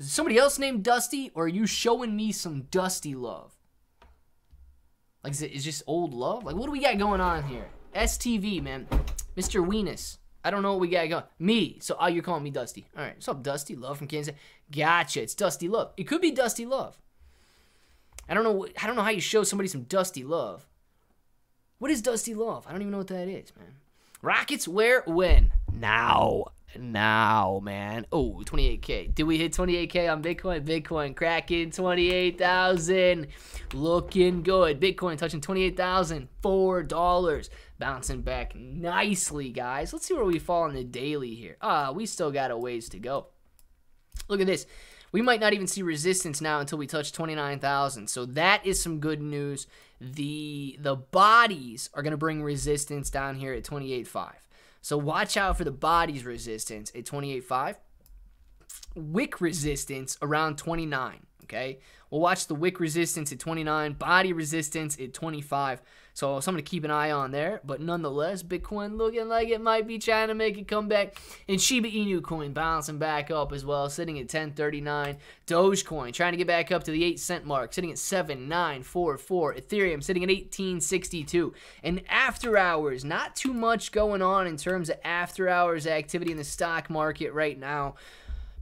Is somebody else named Dusty? Or are you showing me some Dusty love? Like, is it is just old love? Like, what do we got going on here? STV, man. Mr. Weenus. I don't know what we got going. Me. So, oh, you're calling me Dusty. All right. What's up, Dusty? Love from Kansas. Gotcha. It's Dusty Love. It could be Dusty Love. I don't know. I don't know how you show somebody some Dusty Love. What is Dusty Love? I don't even know what that is, man. Rockets where when? Now. Now, man. Oh, 28K. Did we hit 28K on Bitcoin? Bitcoin cracking 28,000. Looking good. Bitcoin touching 28,000. $4. Bouncing back nicely, guys. Let's see where we fall on the daily here. Ah, we still got a ways to go. Look at this. We might not even see resistance now until we touch 29,000. So that is some good news. The the bodies are going to bring resistance down here at 28.5. So watch out for the bodies resistance at 28.5. Wick resistance around 29, okay? We'll watch the wick resistance at 29, body resistance at 25. So something to keep an eye on there. But nonetheless, Bitcoin looking like it might be trying to make a comeback. And Shiba Inu coin bouncing back up as well, sitting at 1039. Dogecoin trying to get back up to the 8 cent mark, sitting at 7944. Ethereum sitting at 1862. And after hours, not too much going on in terms of after hours activity in the stock market right now.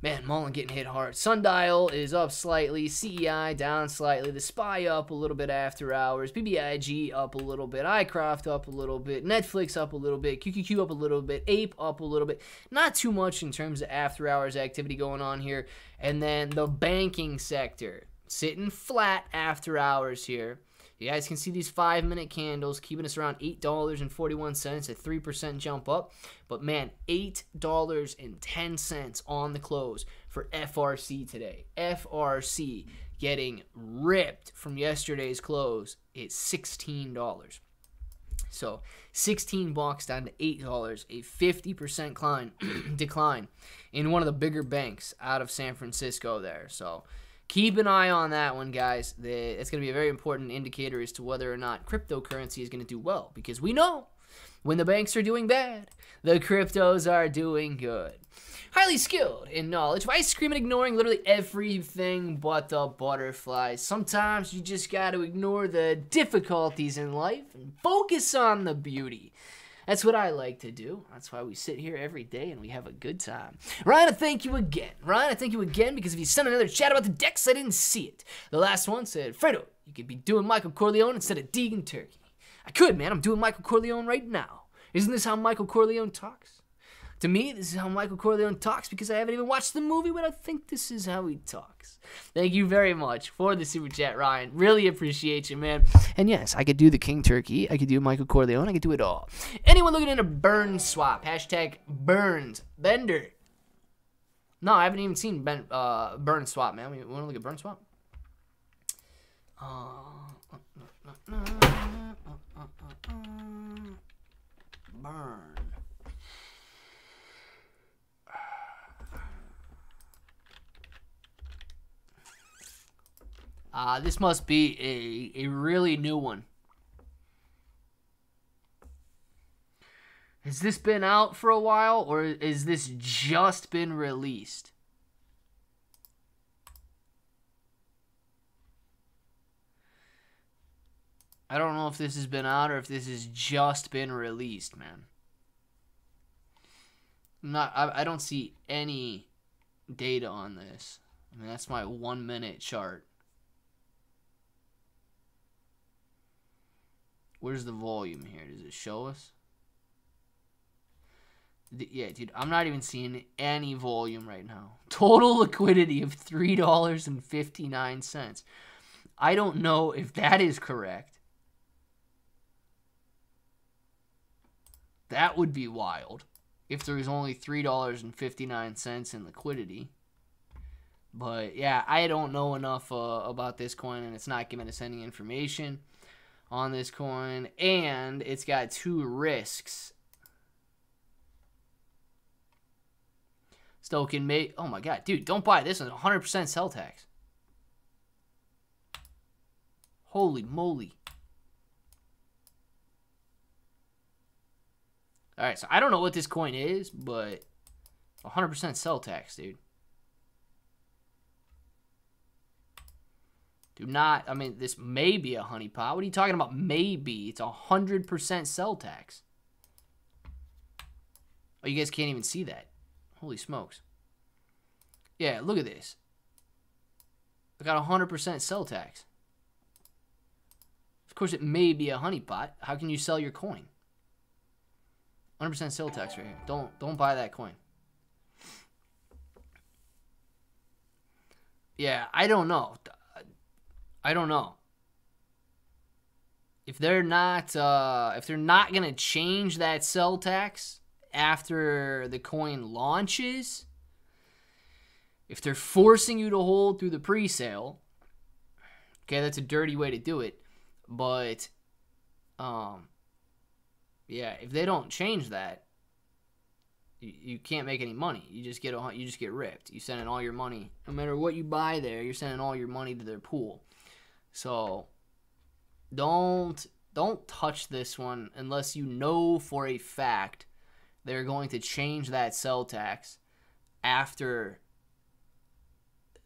Man, Mullen getting hit hard. Sundial is up slightly. CEI down slightly. The SPY up a little bit after hours. BBIG up a little bit. iCroft up a little bit. Netflix up a little bit. QQQ up a little bit. Ape up a little bit. Not too much in terms of after hours activity going on here. And then the banking sector sitting flat after hours here. You guys can see these five minute candles keeping us around $8.41, a 3% jump up. But man, $8.10 on the close for FRC today. FRC getting ripped from yesterday's close. It's $16. So 16 bucks down to $8, a 50% decline, *clears throat* decline in one of the bigger banks out of San Francisco there. So keep an eye on that one, guys. It's going to be a very important indicator as to whether or not cryptocurrency is going to do well because we know when the banks are doing bad, the cryptos are doing good. Highly skilled in knowledge of ice cream and ignoring literally everything but the butterflies. Sometimes you just got to ignore the difficulties in life and focus on the beauty. That's what I like to do. That's why we sit here every day and we have a good time. Ryan, I thank you again. Ryan, I thank you again because if you sent another chat about the decks, I didn't see it. The last one said, Fredo, you could be doing Michael Corleone instead of Deegan Turkey. I could, man. I'm doing Michael Corleone right now. Isn't this how Michael Corleone talks? To me, this is how Michael Corleone talks because I haven't even watched the movie, but I think this is how he talks. Thank you very much for the super chat, Ryan. Really appreciate you, man. And yes, I could do the King Turkey. I could do Michael Corleone. I could do it all. Anyone looking into burn swap? Hashtag burns. Bender. No, I haven't even seen ben, uh, burn swap, man. We want to look at burn swap? Uh, burn. Uh, this must be a, a really new one. Has this been out for a while or is this just been released? I don't know if this has been out or if this has just been released, man. I'm not I, I don't see any data on this. I mean that's my one minute chart. Where's the volume here? Does it show us? Yeah, dude, I'm not even seeing any volume right now. *laughs* Total liquidity of $3.59. I don't know if that is correct. That would be wild if there was only $3.59 in liquidity. But yeah, I don't know enough uh, about this coin and it's not giving us any information on this coin, and it's got two risks. Stoken mate. Oh my god, dude, don't buy this one. 100% sell tax. Holy moly. Alright, so I don't know what this coin is, but 100% sell tax, dude. Do not, I mean, this may be a honeypot. What are you talking about? Maybe. It's a 100% sell tax. Oh, you guys can't even see that. Holy smokes. Yeah, look at this. I got a 100% sell tax. Of course, it may be a honeypot. How can you sell your coin? 100% sell tax right here. Don't don't buy that coin. Yeah, I don't know. I don't know. If they're not uh, if they're not gonna change that sell tax after the coin launches, if they're forcing you to hold through the pre-sale, okay, that's a dirty way to do it. But um yeah, if they don't change that, you, you can't make any money. You just get a, you just get ripped. You send in all your money, no matter what you buy there. You're sending all your money to their pool. So don't don't touch this one unless you know for a fact they're going to change that sell tax after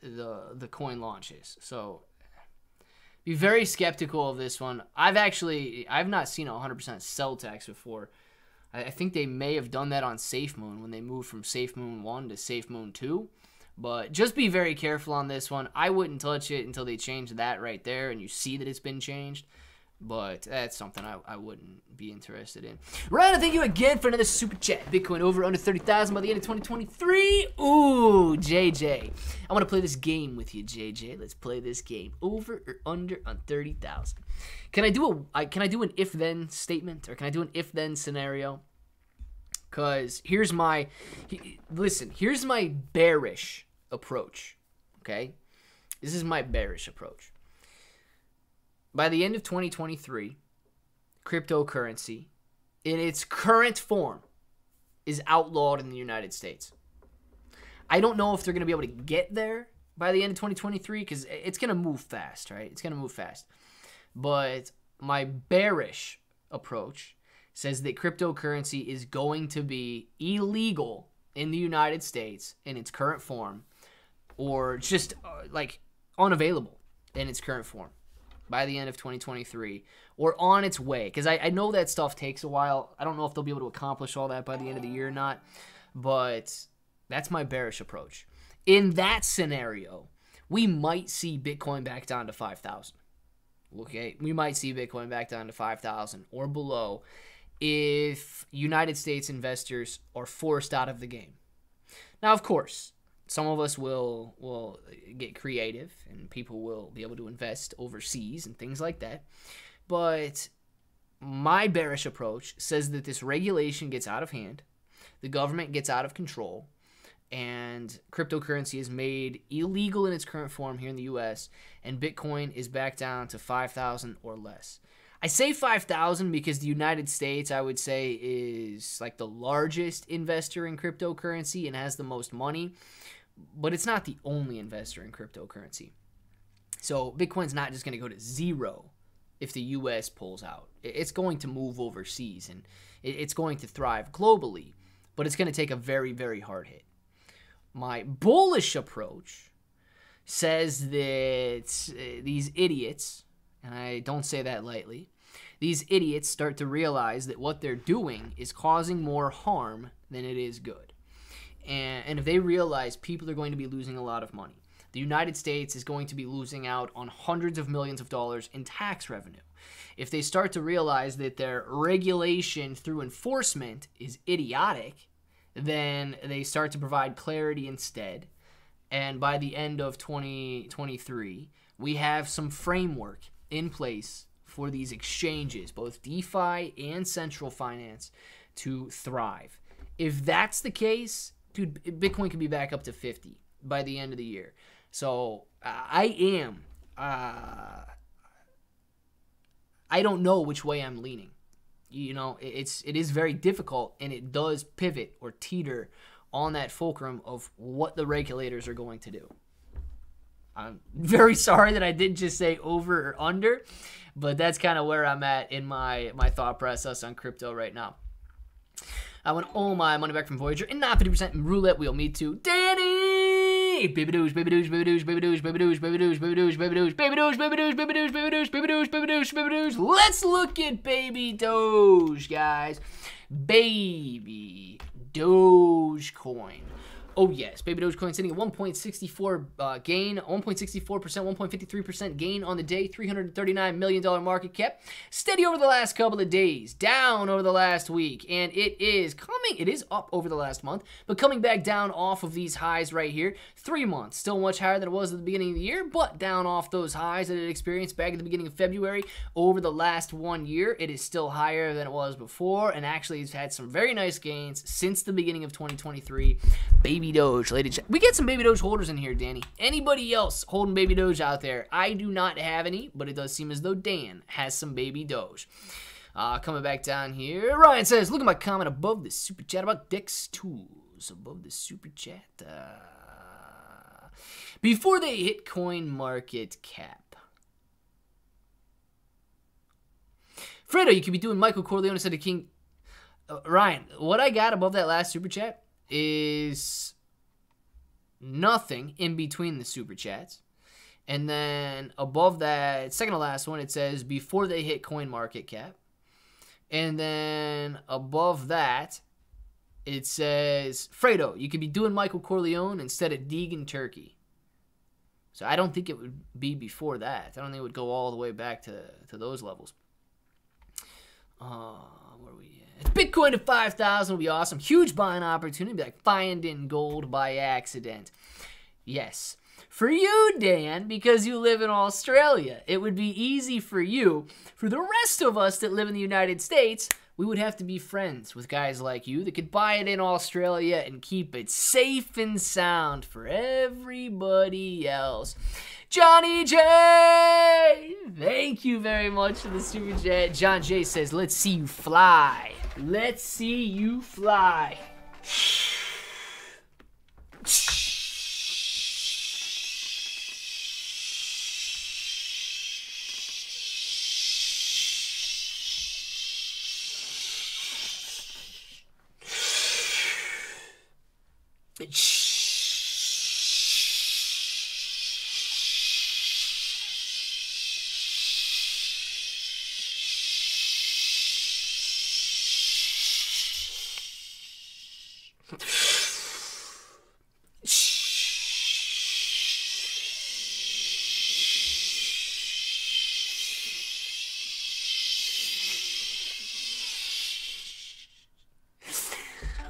the the coin launches. So be very skeptical of this one. I've actually I've not seen a 100% sell tax before. I, I think they may have done that on SafeMoon when they moved from SafeMoon 1 to SafeMoon 2. But just be very careful on this one. I wouldn't touch it until they change that right there and you see that it's been changed. but that's something I, I wouldn't be interested in. Ryan, thank you again for another super chat. Bitcoin over under 30,000 by the end of 2023. Ooh, JJ. I want to play this game with you, JJ. Let's play this game. Over or under on 30,000. Can I do a I, can I do an if then statement or can I do an if then scenario? Cuz here's my listen, here's my bearish approach, okay? This is my bearish approach by the end of 2023, cryptocurrency in its current form is outlawed in the United States. I don't know if they're going to be able to get there by the end of 2023 because it's going to move fast, right? It's going to move fast. But my bearish approach says that cryptocurrency is going to be illegal in the United States in its current form or just uh, like unavailable in its current form by the end of 2023 or on its way. Because I, I know that stuff takes a while. I don't know if they'll be able to accomplish all that by the end of the year or not but that's my bearish approach. In that scenario we might see bitcoin back down to 5000 okay? We might see bitcoin back down to 5000 or below if united states investors are forced out of the game. Now of course some of us will will get creative and people will be able to invest overseas and things like that. But my bearish approach says that this regulation gets out of hand the government gets out of control and cryptocurrency is made illegal in its current form here in the US and bitcoin is back down to 5000 or less. I say 5,000 because the United States, I would say, is like the largest investor in cryptocurrency and has the most money but it's not the only investor in cryptocurrency. So Bitcoin's not just going to go to zero if the US pulls out. It's going to move overseas and it's going to thrive globally, but it's going to take a very, very hard hit. My bullish approach says that uh, these idiots, and I don't say that lightly, these idiots start to realize that what they're doing is causing more harm than it is good and, and if they realize people are going to be losing a lot of money, the United States is going to be losing out on hundreds of millions of dollars in tax revenue. If they start to realize that their regulation through enforcement is idiotic, then they start to provide clarity instead. And by the end of 2023, we have some framework in place for these exchanges, both DeFi and central finance, to thrive. If that's the case, dude, Bitcoin could be back up to 50 by the end of the year. So uh, I am. Uh, I don't know which way I'm leaning. You know, it's it is very difficult, and it does pivot or teeter on that fulcrum of what the regulators are going to do. I'm *laughs* very sorry that I didn't just say over or under, but that's kind of where I'm at in my my thought process on crypto right now. I want all my money back from Voyager and not 50% in roulette wheel. Me too. Danny! Baby douche, baby douche, baby douche, baby douche, baby douche, baby douche, baby douche, baby douche, baby douche, baby douche, baby douche, baby douche, baby douche, baby douche, baby douche. Let's look at baby Doge, guys. Baby Dogecoin. Oh yes, Baby Dogecoin sitting at 1.64 uh, gain, 1.64%, 1.53% gain on the day, $339 million market cap. Steady over the last couple of days, down over the last week, and it is coming, it is up over the last month, but coming back down off of these highs right here. Three months, still much higher than it was at the beginning of the year, but down off those highs that it experienced back at the beginning of February. Over the last one year, it is still higher than it was before, and actually it's had some very nice gains since the beginning of 2023. Baby Baby Doge, ladies. We get some Baby Doge holders in here, Danny. Anybody else holding Baby Doge out there? I do not have any, but it does seem as though Dan has some Baby Doge. Uh, coming back down here, Ryan says, look at my comment above the super chat about DEXTools. Above the super chat. Uh, before they hit coin market cap. Fredo, you could be doing Michael Corleone instead of King. Uh, Ryan, what I got above that last super chat is nothing in between the super chats. And then above that, second to last one, it says before they hit coin market cap. And then above that, it says Fredo, you could be doing Michael Corleone instead of Deegan Turkey. So I don't think it would be before that. I don't think it would go all the way back to, to those levels. Uh, where are we at? Bitcoin to 5,000 would be awesome. Huge buying opportunity, like finding gold by accident. Yes. For you, Dan, because you live in Australia, it would be easy for you. For the rest of us that live in the United States, we would have to be friends with guys like you that could buy it in Australia and keep it safe and sound for everybody else. Johnny J! Thank you very much for the super chat. John J says, let's see you fly. Let's see you fly.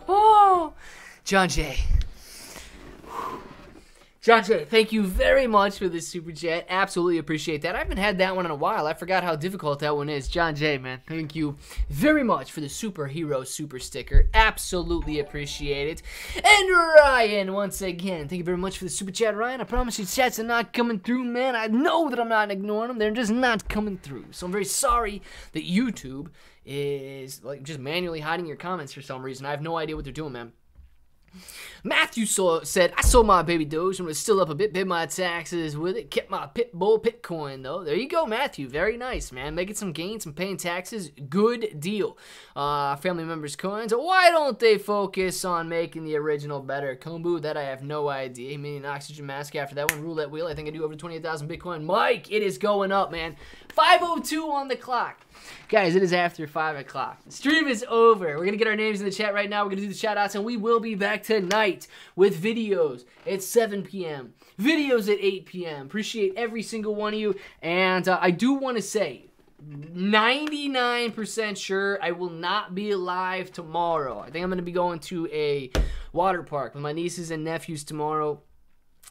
Oh, John Jay. John Jay, thank you very much for this super chat. Absolutely appreciate that. I haven't had that one in a while. I forgot how difficult that one is. John Jay, man, thank you very much for the superhero super sticker. Absolutely appreciate it. And Ryan, once again, thank you very much for the super chat, Ryan. I promise you, chats are not coming through, man. I know that I'm not ignoring them. They're just not coming through. So I'm very sorry that YouTube is like just manually hiding your comments for some reason. I have no idea what they're doing, man. Matthew saw, said, I sold my baby Doge and was still up a bit, paid my taxes with it, kept my Pitbull Bitcoin though. There you go, Matthew. Very nice, man. Making some gains, and paying taxes. Good deal. Uh, family members' coins. Why don't they focus on making the original better? Kombu, that I have no idea. An oxygen mask after that one. Roulette wheel, I think I do over 28,000 Bitcoin. Mike, it is going up, man. 502 on the clock. Guys, it is after 5 o'clock. Stream is over. We're going to get our names in the chat right now. We're going to do the shout outs, and we will be back tonight with videos at 7 p.m., videos at 8 p.m. Appreciate every single one of you. And uh, I do want to say, 99% sure I will not be alive tomorrow. I think I'm going to be going to a water park with my nieces and nephews tomorrow.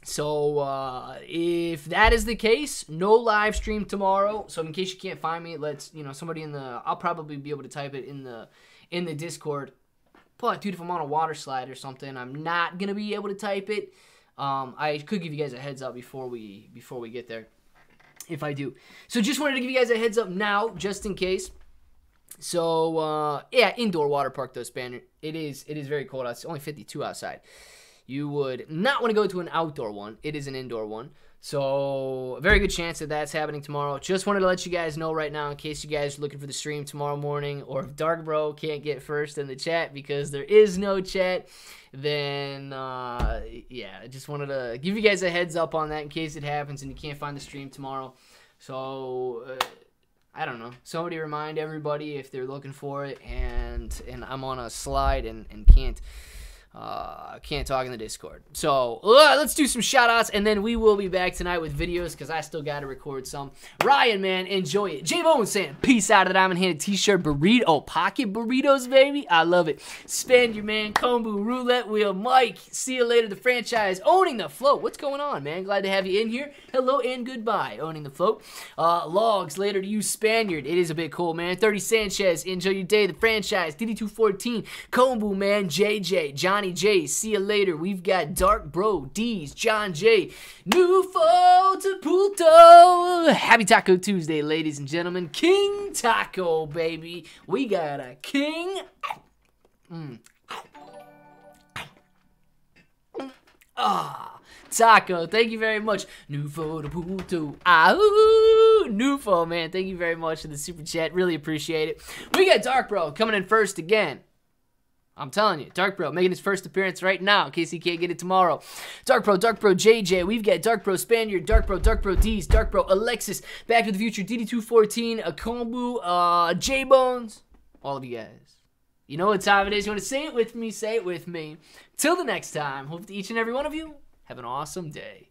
So uh, if that is the case, no live stream tomorrow. So in case you can't find me, let's you know somebody in the. I'll probably be able to type it in the in the Discord. But dude, if I'm on a water slide or something, I'm not gonna be able to type it. Um, I could give you guys a heads up before we before we get there, if I do. So just wanted to give you guys a heads up now, just in case. So uh, yeah, indoor water park though, Spaniard. It is it is very cold. It's only 52 outside you would not want to go to an outdoor one. It is an indoor one. So, a very good chance that that's happening tomorrow. Just wanted to let you guys know right now in case you guys are looking for the stream tomorrow morning or if Dark Bro can't get first in the chat because there is no chat, then uh, yeah, I just wanted to give you guys a heads up on that in case it happens and you can't find the stream tomorrow. So, uh, I don't know. Somebody remind everybody if they're looking for it and and I'm on a slide and, and can't uh, can't talk in the Discord. So uh, let's do some shout outs and then we will be back tonight with videos because I still got to record some. Ryan, man, enjoy it. J Bone saying, peace out of the diamond handed t shirt burrito. Pocket burritos, baby. I love it. Spend your man, Kombu, roulette wheel, Mike. See you later, the franchise. Owning the float. What's going on, man? Glad to have you in here. Hello and goodbye. Owning the float. Uh, logs later to you, Spaniard. It is a bit cool, man. 30 Sanchez. Enjoy your day. The franchise. DD214. Kombu, man. JJ. Johnny. Johnny J. See you later. We've got Dark Bro, D's, John J. Nufo to Puto. Happy Taco Tuesday, ladies and gentlemen. King Taco, baby. We got a king. Mm. Ah. Taco, thank you very much. Nufo to Puto. Ah, Nufo, man. Thank you very much for the super chat. Really appreciate it. We got Dark Bro coming in first again. I'm telling you, Dark Bro making his first appearance right now in case he can't get it tomorrow. Dark Bro, Dark Bro JJ, we've got Dark Bro Spaniard, Dark Bro, Dark Bro D's, Dark Bro Alexis, Back to the Future, DD214, Akombu, uh, J Bones, all of you guys. You know what time it is. You want to say it with me? Say it with me. Till the next time, hope each and every one of you have an awesome day.